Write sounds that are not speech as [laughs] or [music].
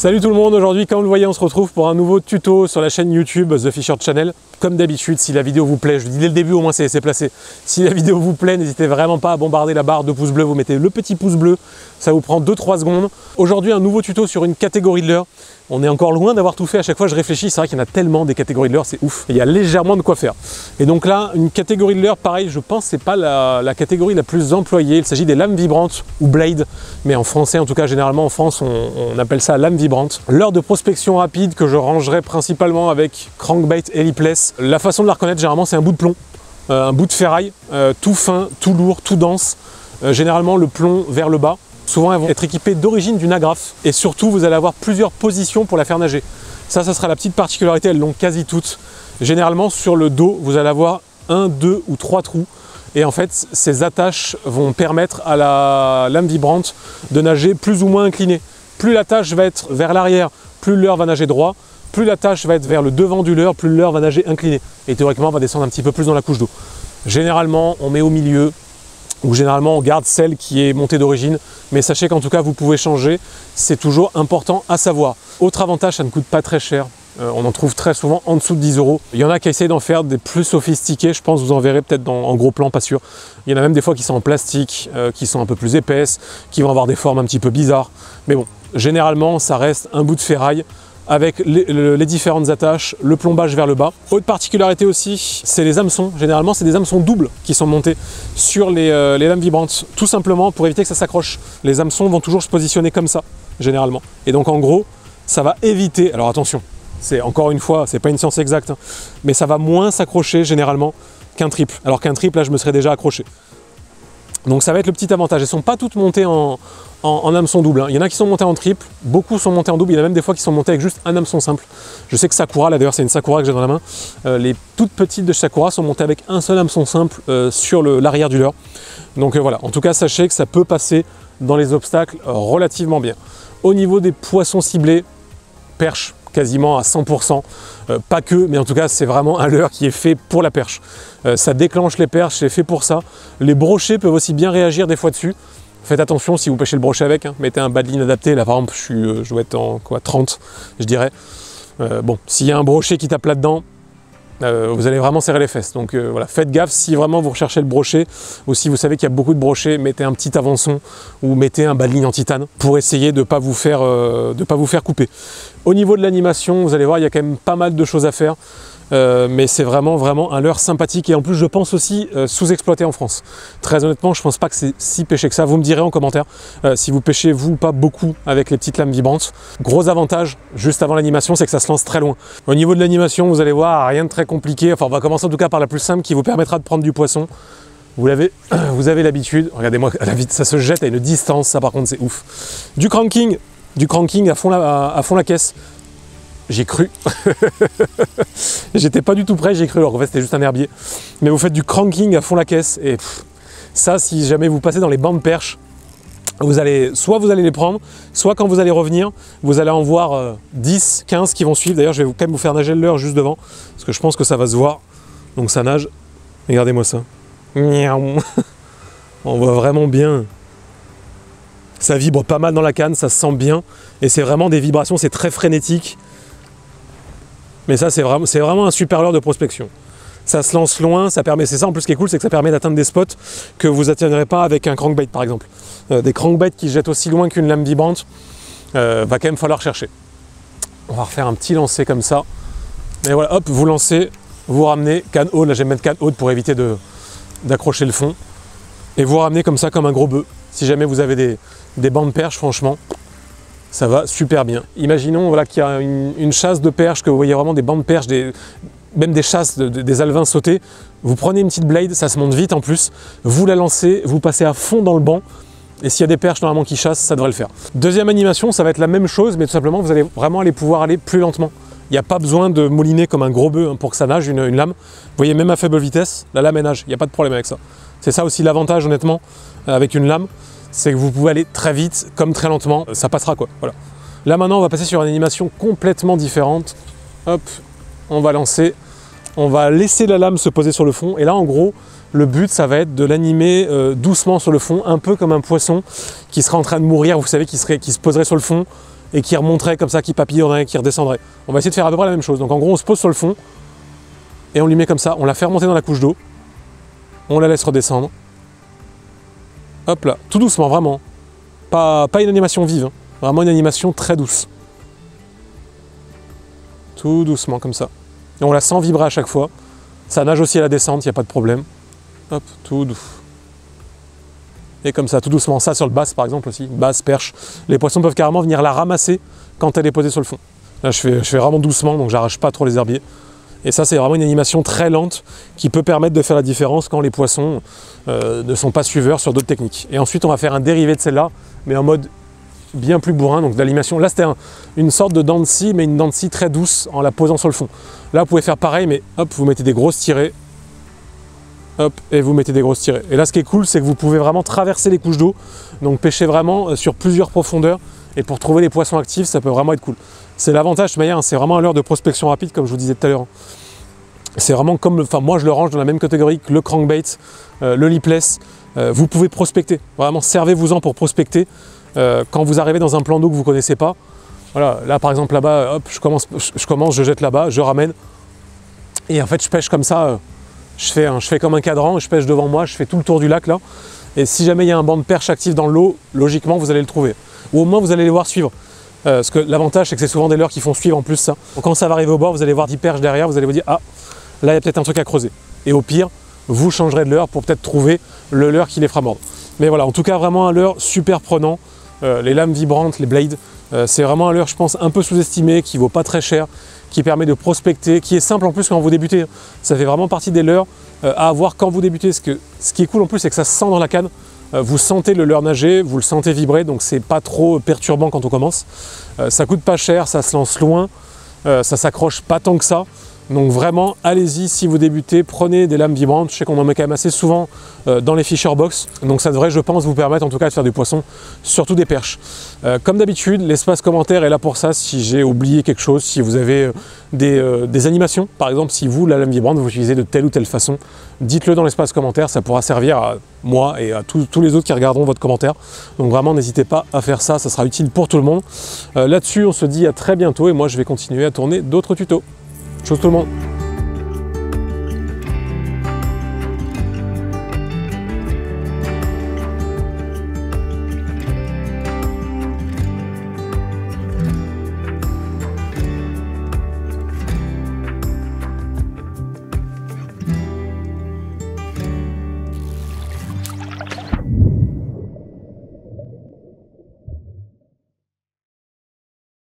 Salut tout le monde, aujourd'hui comme vous le voyez on se retrouve pour un nouveau tuto sur la chaîne YouTube The Fisher Channel. Comme d'habitude, si la vidéo vous plaît, je vous dis dès le début au moins c'est placé. Si la vidéo vous plaît, n'hésitez vraiment pas à bombarder la barre de pouce bleu, vous mettez le petit pouce bleu, ça vous prend 2-3 secondes. Aujourd'hui un nouveau tuto sur une catégorie de l'heure. On est encore loin d'avoir tout fait, à chaque fois je réfléchis, c'est vrai qu'il y en a tellement des catégories de l'heure, c'est ouf. Il y a légèrement de quoi faire. Et donc là, une catégorie de l'heure, pareil, je pense c'est pas la, catégorie la plus employée. Il s'agit des lames vibrantes ou blade, mais en français en tout cas, généralement en France, on, appelle ça lame vibrante. L'heure de prospection rapide que je rangerai principalement avec crankbait et. La façon de la reconnaître, généralement, c'est un bout de plomb, euh, un bout de ferraille, euh, tout fin, tout lourd, tout dense. Euh, généralement le plomb vers le bas. Souvent, elles vont être équipées d'origine d'une agrafe. Et surtout, vous allez avoir plusieurs positions pour la faire nager. Ça, ça sera la petite particularité, elles l'ont quasi toutes. Généralement, sur le dos, vous allez avoir un, deux ou trois trous. Et en fait, ces attaches vont permettre à la lame vibrante de nager plus ou moins inclinée. Plus l'attache va être vers l'arrière, plus l'heure va nager droit. Plus l'attache va être vers le devant du leurre, plus l'heure va nager inclinée. Et théoriquement, va descendre un petit peu plus dans la couche d'eau. Généralement, on met au milieu ou généralement on garde celle qui est montée d'origine, mais sachez qu'en tout cas vous pouvez changer, c'est toujours important à savoir. Autre avantage, ça ne coûte pas très cher, euh, on en trouve très souvent en dessous de 10 euros. Il y en a qui essayent d'en faire des plus sophistiqués, je pense vous en verrez peut-être en gros plan, pas sûr. Il y en a même des fois qui sont en plastique, euh, qui sont un peu plus épaisses, qui vont avoir des formes un petit peu bizarres. Mais bon, généralement ça reste un bout de ferraille avec les, différentes attaches, le plombage vers le bas. Autre particularité aussi, c'est les hameçons. Généralement, c'est des hameçons doubles qui sont montés sur les, euh, les, lames vibrantes, tout simplement pour éviter que ça s'accroche. Les hameçons vont toujours se positionner comme ça, généralement. Et donc, en gros, ça va éviter. Alors attention, c'est encore une fois, c'est pas une science exacte, hein, mais ça va moins s'accrocher généralement qu'un triple. Alors qu'un triple, là, je me serais déjà accroché. Donc ça va être le petit avantage. Elles sont pas toutes montées en, en, hameçon double. Hein. Il y en a qui sont montés en triple, beaucoup sont montés en double, il y en a même des fois qui sont montés avec juste un hameçon simple. Je sais que Sakura, là d'ailleurs c'est une Sakura que j'ai dans la main, euh, les toutes petites de Sakura sont montées avec un seul hameçon simple euh, sur l'arrière du leurre. Donc euh, voilà, en tout cas sachez que ça peut passer dans les obstacles relativement bien. Au niveau des poissons ciblés, perche quasiment à 100%, pas que, mais en tout cas c'est vraiment un leurre qui est fait pour la perche. ça déclenche les perches, c'est fait pour ça. Les brochets peuvent aussi bien réagir des fois dessus. Faites attention si vous pêchez le brochet avec, hein. mettez un badline adapté, là par exemple je, suis, euh, être en quoi, 30 je dirais. Euh, bon, s'il y a un brochet qui tape là-dedans, euh, vous allez vraiment serrer les fesses. Donc voilà, faites gaffe si vraiment vous recherchez le brochet ou si vous savez qu'il y a beaucoup de brochets, mettez un petit avançon ou mettez un badline en titane pour essayer de ne pas, vous faire, pas vous faire couper. Au niveau de l'animation, vous allez voir, il y a quand même pas mal de choses à faire. Euh, mais c'est vraiment vraiment un leurre sympathique et en plus je pense aussi euh, sous-exploité en France. Très honnêtement, je pense pas que c'est si pêché que ça. Vous me direz en commentaire euh, si vous pêchez vous pas beaucoup avec les petites lames vibrantes. Gros avantage juste avant l'animation, c'est que ça se lance très loin. Au niveau de l'animation, vous allez voir, rien de très compliqué. Enfin, on va commencer en tout cas par la plus simple qui vous permettra de prendre du poisson. Vous l'avez, [clears throat] vous avez l'habitude. Regardez-moi, ça se jette à une distance. Ça, par contre, c'est ouf. Du cranking, du cranking à fond à fond la caisse j'ai cru. [laughs] J'étais pas du tout prêt, j'ai cru, alors en fait c'était juste un herbier. Mais vous faites du cranking à fond la caisse et ça, si jamais vous passez dans les bandes perches, vous allez, soit vous allez les prendre, soit quand vous allez revenir, vous allez en voir 10, euh, 15 qui vont suivre. D'ailleurs, je vais quand même vous faire nager le juste devant, parce que je pense que ça va se voir. Donc ça nage. Regardez-moi ça. [laughs] On voit vraiment bien. Ça vibre pas mal dans la canne, ça se sent bien. Et c'est vraiment des vibrations, c'est très frénétique. Mais ça, c'est vraiment, vraiment un super leurre de prospection. Ça se lance loin, ça permet, c'est ça en plus ce qui est cool, c'est que ça permet d'atteindre des spots que vous n'atteindrez pas avec un crankbait par exemple. Euh, des crankbaits qui jettent aussi loin qu'une lame vibrante, euh, va quand même falloir chercher. On va refaire un petit lancer comme ça. Et voilà, hop, vous lancez, vous ramenez, canne haute, là j'aime mettre canne haute pour éviter d'accrocher le fond. Et vous ramenez comme ça comme un gros bœuf. Si jamais vous avez des, des bandes perches, franchement, ça va super bien. Imaginons voilà, qu'il y a une, chasse de perches, que vous voyez vraiment des bancs de perches, des, même des chasses, des alevins sautés. Vous prenez une petite blade, ça se monte vite en plus, vous la lancez, vous passez à fond dans le banc, et s'il y a des perches normalement qui chassent, ça devrait le faire. Deuxième animation, ça va être la même chose, mais tout simplement, vous allez vraiment aller pouvoir aller plus lentement. Il n'y a pas besoin de mouliner comme un gros bœuf hein, pour que ça nage une, lame. Vous voyez, même à faible vitesse, la lame nage, il n'y a pas de problème avec ça. C'est ça aussi l'avantage honnêtement avec une lame, c'est que vous pouvez aller très vite comme très lentement, ça passera quoi. Voilà. Là maintenant on va passer sur une animation complètement différente. Hop, on va lancer, on va laisser la lame se poser sur le fond et là en gros le but ça va être de l'animer euh, doucement sur le fond, un peu comme un poisson qui serait en train de mourir, vous savez, qui, serait, qui se poserait sur le fond et qui remonterait comme ça, qui papillonnerait, qui redescendrait. On va essayer de faire à peu près la même chose. Donc en gros, on se pose sur le fond et on lui met comme ça. On la fait remonter dans la couche d'eau. On la laisse redescendre. Hop là, tout doucement, vraiment. Pas, pas une animation vive, hein. vraiment une animation très douce. Tout doucement comme ça. Et on la sent vibrer à chaque fois. Ça nage aussi à la descente, il n'y a pas de problème. Hop, tout doux. Et comme ça, tout doucement. Ça sur le basse par exemple aussi, basse, perche. Les poissons peuvent carrément venir la ramasser quand elle est posée sur le fond. Là, je fais, je fais vraiment doucement, donc j'arrache pas trop les herbiers. Et ça, c'est vraiment une animation très lente qui peut permettre de faire la différence quand les poissons euh, ne sont pas suiveurs sur d'autres techniques. Et ensuite, on va faire un dérivé de celle-là, mais en mode bien plus bourrin, donc d'animation. Là, c'était une sorte de dent mais une dent très douce en la posant sur le fond. Là, vous pouvez faire pareil, mais hop, vous mettez des grosses tirées. Hop, et vous mettez des grosses tirées. Et là, ce qui est cool, c'est que vous pouvez vraiment traverser les couches d'eau, donc pêcher vraiment euh, sur plusieurs profondeurs. Et pour trouver les poissons actifs, ça peut vraiment être cool. C'est l'avantage, de hein, c'est vraiment à l'heure de prospection rapide, comme je vous disais tout à l'heure. C'est vraiment comme, enfin moi je le range dans la même catégorie que le crankbait, euh, le lipless. Euh, vous pouvez prospecter, vraiment servez-vous-en pour prospecter. Euh, quand vous arrivez dans un plan d'eau que vous ne connaissez pas, voilà, là par exemple là-bas, hop, je commence, je, commence, je jette là-bas, je ramène. Et en fait je pêche comme ça, je, fais, je fais comme un cadran, je pêche devant moi, je fais tout le tour du lac là. Et si jamais il y a un banc de perche actif dans l'eau, logiquement vous allez le trouver. Ou au moins vous allez les voir suivre. parce que l'avantage c'est que c'est souvent des leurres qui font suivre en plus ça. Quand ça va arriver au bord, vous allez voir 10 perches derrière, vous allez vous dire ah là il y a peut-être un truc à creuser. Et au pire, vous changerez de leurre pour peut-être trouver le leurre qui les fera mordre. Mais voilà, en tout cas vraiment un leurre super prenant. Euh, les lames vibrantes, les blades, euh, c'est vraiment un leurre je pense un peu sous-estimé, qui vaut pas très cher, qui permet de prospecter, qui est simple en plus quand vous débutez. Ça fait vraiment partie des leurres euh, à avoir quand vous débutez. Ce, qui est cool en plus, c'est que ça se sent dans la canne. vous sentez le leurre nager, vous le sentez vibrer, donc c'est pas trop perturbant quand on commence. ça coûte pas cher, ça se lance loin, ça s'accroche pas tant que ça. Donc vraiment, allez-y si vous débutez, prenez des lames vibrantes. Je sais qu'on en met quand même assez souvent euh, dans les Fisher Box. Donc ça devrait, je pense, vous permettre en tout cas de faire du poisson, surtout des perches. Euh, comme d'habitude, l'espace commentaire est là pour ça. Si j'ai oublié quelque chose, si vous avez euh, des, animations, par exemple, si vous, la lame vibrante, vous utilisez de telle ou telle façon, dites-le dans l'espace commentaire. Ça pourra servir à moi et à tous, les autres qui regarderont votre commentaire. Donc vraiment, n'hésitez pas à faire ça. Ça sera utile pour tout le monde. Là-dessus, on se dit à très bientôt et moi, je vais continuer à tourner d'autres tutos. Chose tout le monde